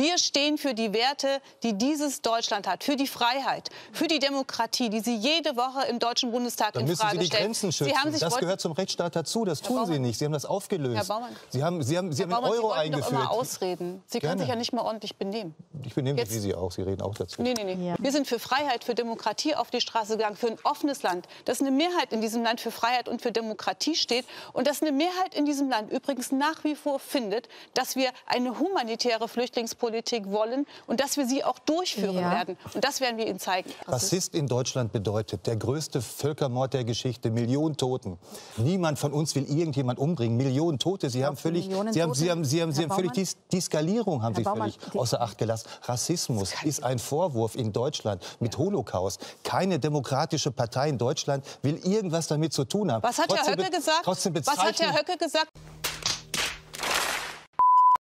Wir stehen für die Werte, die dieses Deutschland hat, für die Freiheit, für die Demokratie, die Sie jede Woche im Deutschen Bundestag Dann in Frage Sie die stellen. Grenzen schützen. Sie haben sich das gehört zum Rechtsstaat dazu. Das tun Sie Baumann. nicht. Sie haben das aufgelöst. Herr Baumann. Sie haben, Sie haben, Sie haben Herr den Baumann, Sie Euro wollten doch eingeführt. immer ausreden. Sie können Gerne. sich ja nicht mal ordentlich benehmen. Ich benehme mich wie Sie auch. Sie reden auch dazu. Nee, nee, nee. Ja. Wir sind für Freiheit, für Demokratie auf die Straße gegangen, für ein offenes Land, dass eine Mehrheit in diesem Land für Freiheit und für Demokratie steht und dass eine Mehrheit in diesem Land übrigens nach wie vor findet, dass wir eine humanitäre Flüchtlingspolitik wollen und dass wir sie auch durchführen Ja. werden. Und das werden wir Ihnen zeigen. Rassist in Deutschland bedeutet der größte Völkermord der Geschichte, Millionen Toten. Niemand von uns will irgendjemand umbringen, Millionen Tote. Sie haben völlig, Millionen Sie haben, Sie Tote? haben, Sie haben, Sie Herr haben völlig Baumann? die, die Skalierung haben Herr Sie Baumann, völlig die- außer Acht gelassen. Rassismus ist ein Vorwurf in Deutschland mit Holocaust. Keine demokratische Partei in Deutschland will irgendwas damit zu tun haben. Was hat Herr Trotzdem Höcke be- gesagt? Trotzdem Was hat Herr Höcke gesagt?